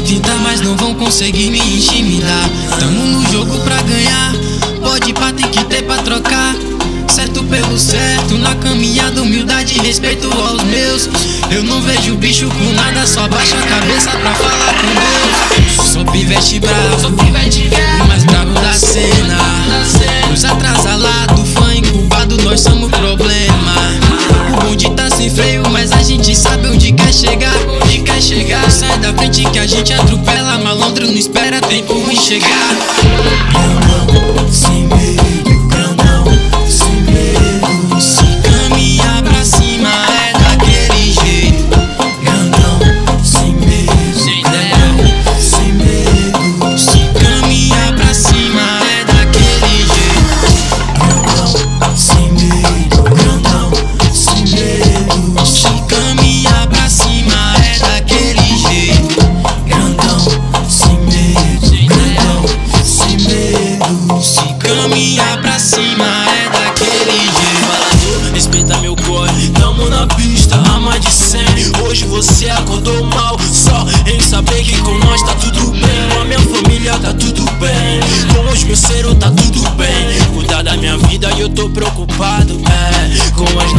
tentar, mas não vão conseguir me intimidar. Tamo no jogo pra ganhar, pode pá, tem que ter pra trocar. Certo pelo certo, na caminhada, humildade e respeito aos meus. Eu não vejo bicho com nada, só baixo a cabeça pra falar com Deus. Sou pivete bravo, o mais bravo Que a gente atropela. Malandro não espera tempo ruim chegar. Caminhar pra cima é daquele jeito. Falador, respeita meu corre. Tamo na pista, a mais de 100. Hoje você acordou mal, só em saber que com nós tá tudo bem. Com a minha família tá tudo bem. Com os ceros tá tudo bem. Cuidar da minha vida e eu tô preocupado, é. Com as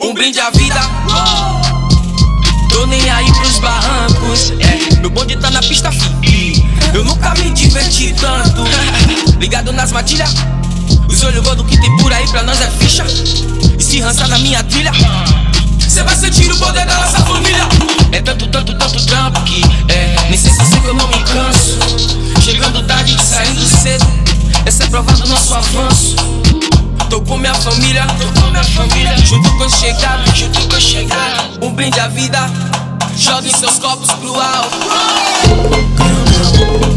Um brinde à vida. Tô nem aí pros barrancos. É, meu bonde tá na pista. Eu nunca me diverti tanto. Ligado nas matilhas. Os olhos gordos que tem por aí pra nós é ficha. E se rançar na minha trilha. Cê vai sentir o poder da nossa família. É tanto, tanto, tanto trampo que é. Nem sei se sei que eu não me canso. Chegando tarde e saindo cedo. Essa é prova do nosso avanço. Tô com minha família, tô com minha família. Junto com chegada, junto com chegada. Um brinde à vida, jogue seus copos pro alto. Grandão.